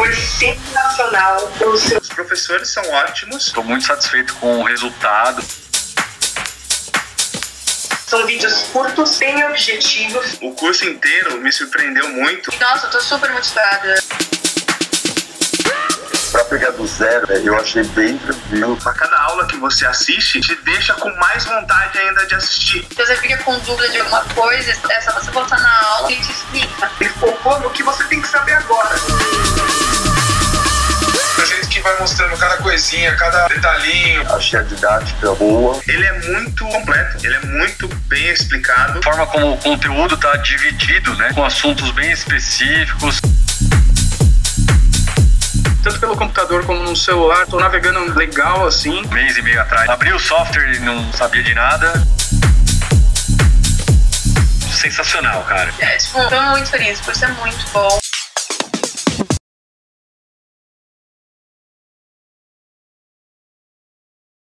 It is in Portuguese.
Foi sensacional. Os Os professores são ótimos. Estou muito satisfeito com o resultado. São vídeos curtos, bem objetivos. O curso inteiro me surpreendeu muito. Nossa, eu tô super motivada. Pra pegar do zero, né, eu achei bem tranquilo. A cada aula que você assiste, te deixa com mais vontade ainda de assistir. Se você fica com dúvida de alguma coisa, é só você voltar na aula e te explica. Ele focou no que você tem que saber agora. Mostrando cada coisinha, cada detalhinho. Achei a didática boa. Ele é muito completo, ele é muito bem explicado. A forma como o conteúdo está dividido, né? Com assuntos bem específicos. tanto pelo computador como no celular. Tô navegando legal assim. Um mês e meio atrás. Abri o software e não sabia de nada. Sensacional, cara. É, tipo, uma muito experiência, por ser muito bom.